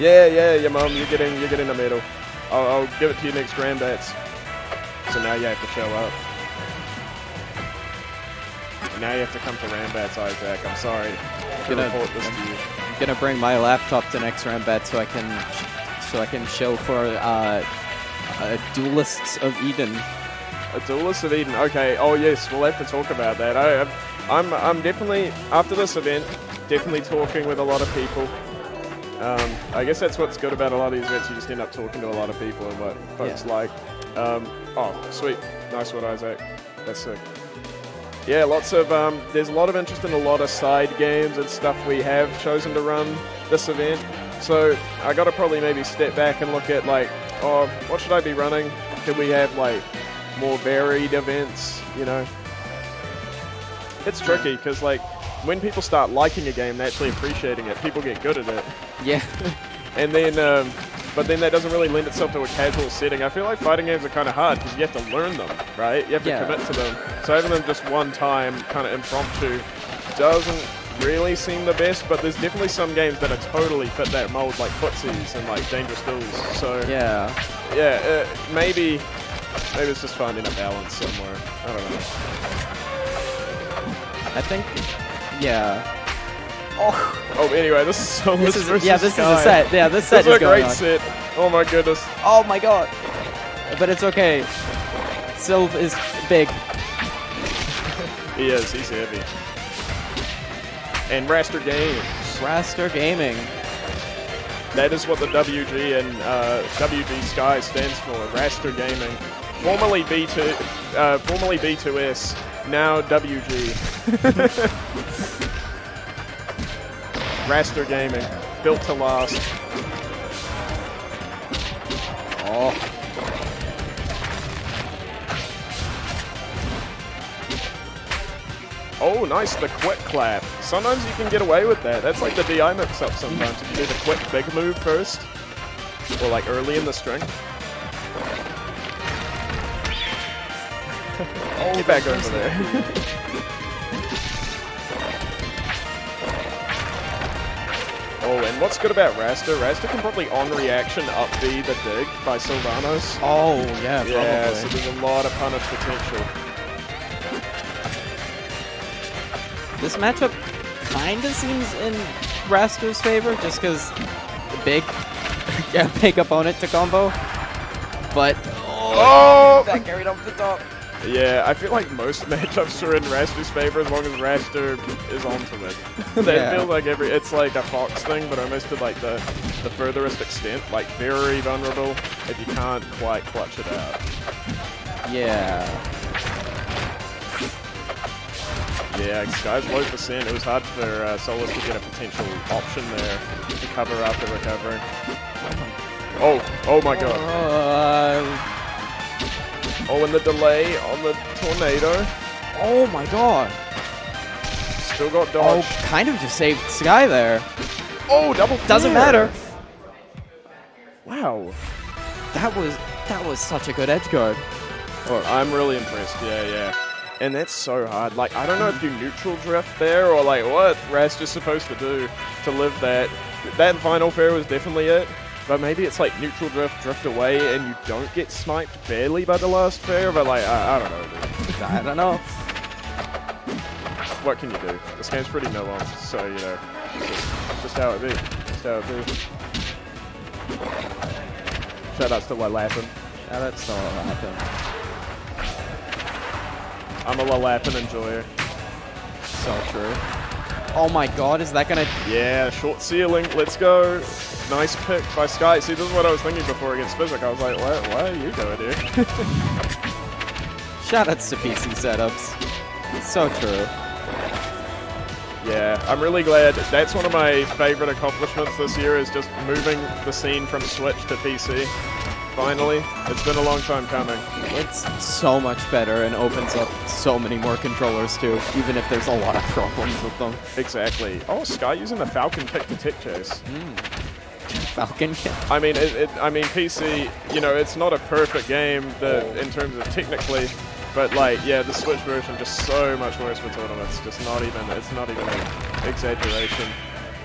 Yeah, yeah, your mom, you're getting, you're getting a medal. I'll, I'll give it to you next Grandbats. So now you have to show up. Now you have to come to Rambats, Isaac. I'm sorry to Gonna- report this to you. I'm gonna bring my laptop to next Rambat so I can so I can show for uh, uh, duelists of Eden. A Duelist of Eden. Okay. Oh yes, we'll have to talk about that. I, I'm, I'm definitely after this event, definitely talking with a lot of people. Um, I guess that's what's good about a lot of these events. You just end up talking to a lot of people and what folks Yeah. like. Um, oh, sweet, nice one, Isaac. That's sick. Yeah, lots of um, there's a lot of interest in a lot of side games and stuff we have chosen to run this event. So I got to probably maybe step back and look at like, oh, what should I be running? Can we have like more varied events? You know, it's tricky because like when people start liking a game and actually appreciating it, people get good at it, Yeah. and then. Um, but then that doesn't really lend itself to a casual setting. I feel like fighting games are kind of hard because you have to learn them, right? You have to Yeah. commit to them. So having them just one time, kind of impromptu, doesn't really seem the best. But there's definitely some games that are totally fit that mold, like footsies and like dangerous duels. So yeah. yeah, uh, maybe maybe it's just finding a balance somewhere. I don't know. I think. Yeah. Oh, anyway, this is so This is yeah. This is a set. Yeah. This set This is is a great on. set. Oh my goodness. Oh my god. But it's okay. Sylv is big. He is. He's heavy. And Wrastor Games. Wrastor Gaming. That is what the WG and uh, WG Sky stands for. Wrastor Gaming. Formerly B2, uh, formerly B2S, now WG. Wrastor Gaming, built to last. Oh. Oh, nice, the quick clap. Sometimes you can get away with that. That's like the DI mix-up sometimes. If you do the quick big move first, or like early in the string. oh, get back over there. oh, and what's good about Wrastor? Wrastor can probably on reaction up B the dig by Sylvanos. Oh yeah. Probably. Yeah, so there's a lot of punish potential. This matchup kind of seems in Wrastor's favor just because big, yeah, big opponent to combo. But Oh! that carried off the top. Yeah, I feel like most matchups are in Wrastor's favor as long as Wrastor is onto it. they Yeah. feels like every it's like a Fox thing, but almost to like the the furthest extent. Like very vulnerable if you can't quite clutch it out. Yeah. Yeah, Sky's low percent. It was hard for uh, Solas to get a potential option there to cover after recovering. Oh, oh my god. Uh, Oh, and the delay on the tornado. oh my god. Still got dodge. Oh, kind of just saved Sky there. Oh, double. Doesn't matter. Wow. That was that was such a good edge guard. Oh, I'm really impressed. Yeah, yeah. And that's so hard. Like I don't know if you neutral drift there or like what Rast is supposed to do to live that. That final fair was definitely it. But maybe it's like neutral drift, drift away, and you don't get sniped barely by the last fair. But like I, I don't know. Dude. I don't know. What can you do? This game's pretty nuanced, so you know, just, just how it be. Just how it be. Shout outs to Lalappin. Yeah, that's not what happened. I'm a Lalappin enjoyer. So true. Oh my god, is that gonna Yeah, short ceiling. Let's go. Nice pick by Sky. See, this is what I was thinking before against Physic. I was like, why, why are you doing here? Shoutouts to PC setups. So true. yeah, I'm really glad. That's one of my favorite accomplishments this year is just moving the scene from Switch to PC. Finally. It's been a long time coming. It's so much better and opens up so many more controllers too, even if there's a lot of problems with them. Exactly. Oh, Sky using the Falcon kick to tech chase. Hmm. Falcon kick. I mean, it, it, I mean, PC. You know, it's not a perfect game the, in terms of technically, but like, yeah, the Switch version just so much worse for tournaments. Just not even. It's not even an exaggeration.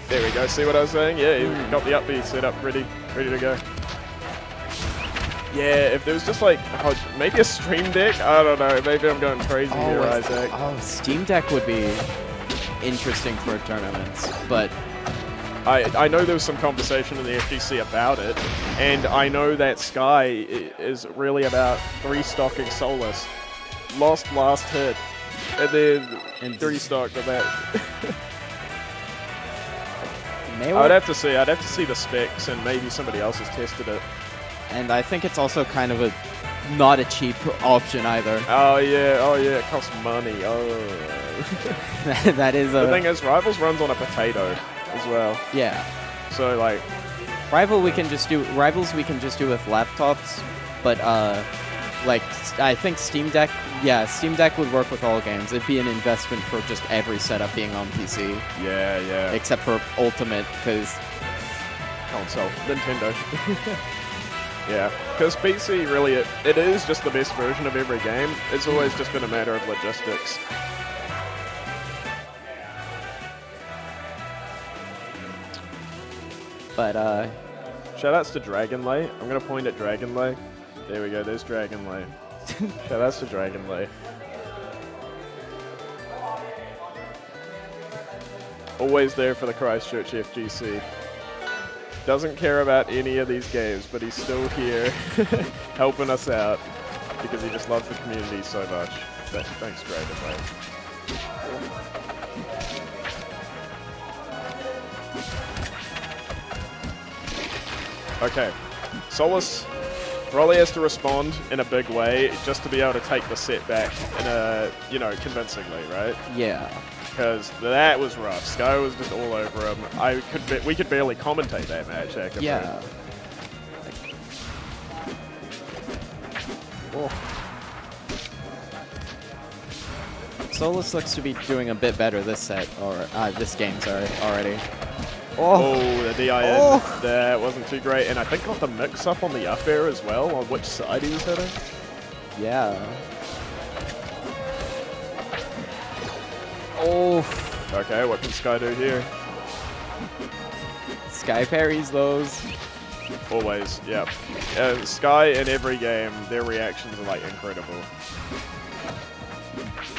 There we go. See what I was saying? Yeah, he hmm. got the up B set up ready, ready to go. Yeah, if there was just like oh, maybe a stream deck, I don't know. Maybe I'm going crazy oh, here, Oh, Isaac. oh, Steam Deck would be interesting for tournaments, but I I know there was some conversation in the FGC about it, and I know that Sky is really about three stocking Solas. Lost last hit, and then And- three stocked of that. I'd have to see. I'd have to see the specs, and maybe somebody else has tested it. And I think it's also kind of a not a cheap option either. Oh yeah, oh yeah, it costs money. Oh. that is the thing is, Rivals runs on a potato as well. yeah. So like, Rival we can just do rivals we can just do with laptops, but uh, like I think Steam Deck, yeah, Steam Deck would work with all games. It'd be an investment for just every setup being on PC, yeah, yeah, except for Ultimate, because console, Nintendo. yeah, because PC really it, it is just the best version of every game. It's always just been a matter of logistics. but uh, Shoutouts to Dragonlay. I'm gonna point at Dragonlay. There we go. There's Dragonlay. Shoutouts to Dragonlay. Always there for the Christchurch FGC. Doesn't care about any of these games, but he's still here helping us out because he just loves the community so much. Th- Thanks, Dragonlay. Okay. Solas probably has to respond in a big way just to be able to take the set back in a, you know, convincingly, right? yeah, Because that was rough. Sky was just all over him. I could ba- we could barely commentate that match, actually. yeah. Oh. Solas looks to be doing a bit better this set, or uh, this game, sorry, already. Oh, the DIN. Oh. That wasn't too great. And I think got the mix up on the up air as well, on which side he was hitting. Yeah. Oh, Okay, what can Sky do here? Sky parries those. Always, yeah. Uh, Sky in every game, their reactions are like incredible.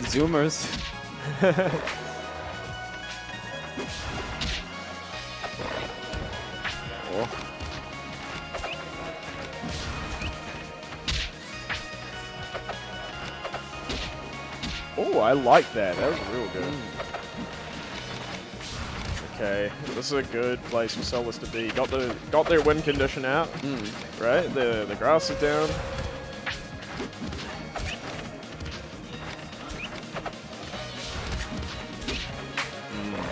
Zoomers. I like that. That was real good. Okay, this is a good place for Solas to be. Got the got their wind condition out, Mm. right? The the grass is down.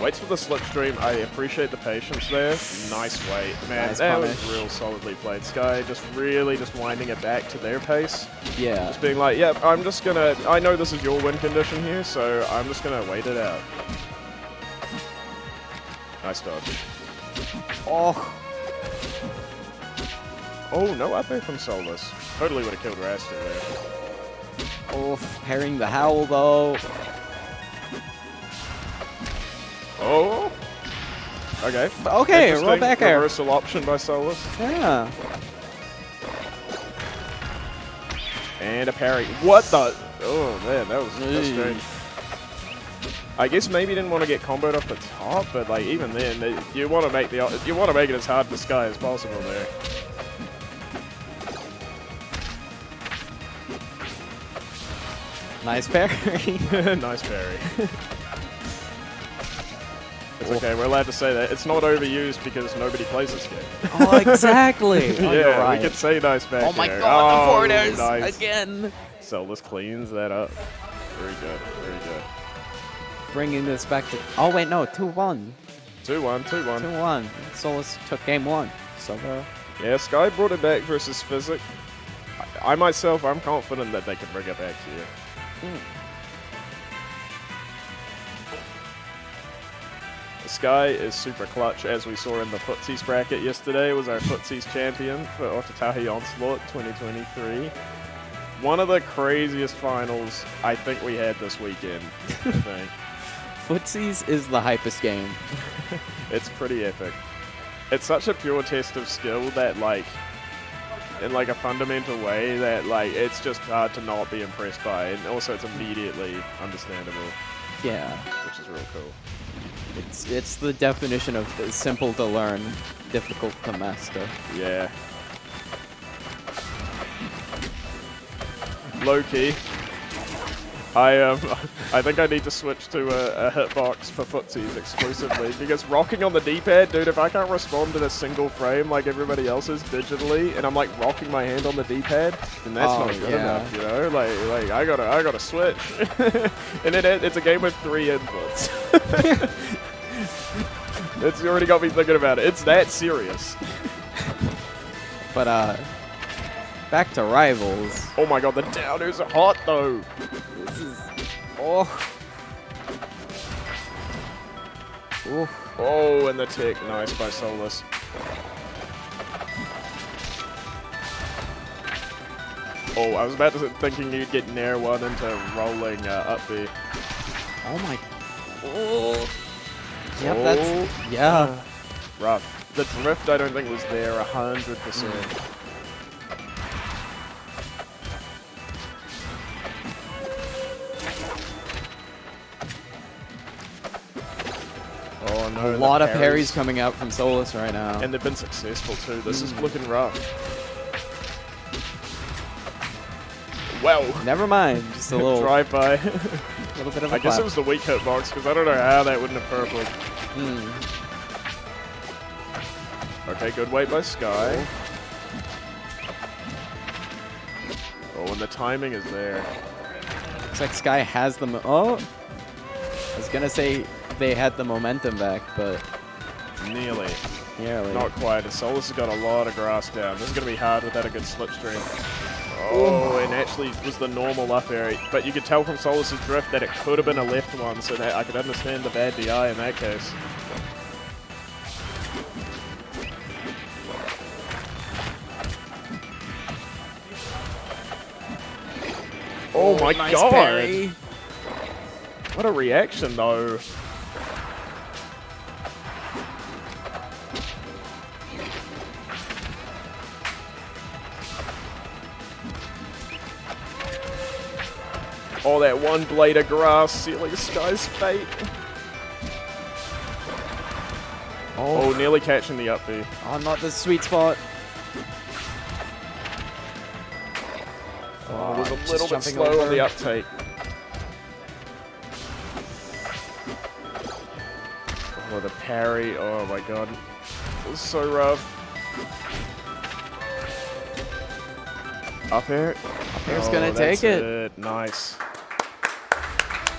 Waits for the slipstream. I appreciate the patience there. Nice wait, man. Nice that was real solidly played. Sky just really just winding it back to their pace. Yeah. Just being like, yep, I'm just gonna. I know this is your win condition here, so I'm just gonna wait it out. Nice dodge. Oh. Oh, no up air from Solas. Totally would have killed Wrastor there. Oh, pairing the howl though. Oh. Okay. Okay, roll back air. Reversal option by Solas. Yeah. And a parry. What the? Oh man, that was that's strange. I guess maybe he didn't want to get comboed off the top, but like even then, you want to make the you want to make it as hard for Sky as possible there. Nice parry. nice parry. it's okay. We're allowed to say that. It's not overused because nobody plays this game. oh, exactly. Oh, yeah, right. we could say nice back Oh my air. god, the Oh, forwarders nice. again. Solas cleans that up. Very good. Very good. Bringing this back to. Oh wait, no, two one. Two one. Two one. Two one. Solus took game one. So uh, Yeah, Sky brought it back versus Physic. I, I myself, I'm confident that they can bring it back here. The Sky is super clutch, as we saw in the Footsies bracket yesterday. Was our Footsies champion for Ōtautahi Onslaught 2023. One of the craziest finals I think we had this weekend. I think. Footsies is the hypest game. It's pretty epic. It's such a pure test of skill that, like, in like a fundamental way, that like it's just hard to not be impressed by, and also it's immediately understandable, Yeah. which is real cool. It's it's the definition of simple to learn, difficult to master. Yeah. Low key. I um, I think I need to switch to a, a hitbox for footsies exclusively because rocking on the D-pad, dude. If I can't respond to a single frame like everybody else is digitally, and I'm like rocking my hand on the D-pad, then that's Oh, not good yeah. enough, you know. Like, like I gotta, I gotta switch. and then it, it's a game with three inputs. it's already got me thinking about it. It's that serious. But uh, back to rivals. Oh my god, the downers are hot though. This is oh. Ooh. Oh, and the tick. Nice by Solas. Oh, I was about to thinking you'd get Nair one into rolling uh, up B. Oh my. Oh. Yep, Oh. that's yeah. Rough. The drift I don't think was there 100%. Oh no. A lot of parries coming out from Solas right now. And they've been successful too. This is Mm. looking rough. Well, Never mind, just a little, drive by. little bit of a I guess it was the weak hitbox because I don't know how that wouldn't have purpled. Hmm. Okay, good wait by Sky. Oh, and the timing is there. Looks like Sky has the. Mo- oh, I was gonna say they had the momentum back, but Nearly. nearly. Not quite. Solas has got a lot of grass down. This is going to be hard without a good slipstream. Oh, and actually was the normal up air. But you could tell from Solas's drift that it could have been a left one, so that I could understand the bad DI in that case. Oh, oh, my nice god! parry. What a reaction, though. Oh, that one blade of grass sealing Sky's fate. Oh. oh, nearly catching the up B. Oh, not the sweet spot. Oh, was a oh, little bit slow on the uptake. Oh, the parry. Oh my god. It was so rough. Up air. air's Oh, gonna take it. Nice.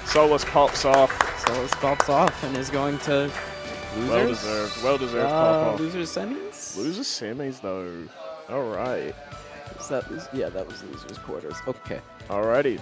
Solas pops off. Solas pops off and is going to losers. Well deserved. Well deserved Uh, pop off. losers semis. Loser semis though. Alright. Is that yeah, that was losers quarters. Okay. Alrighty.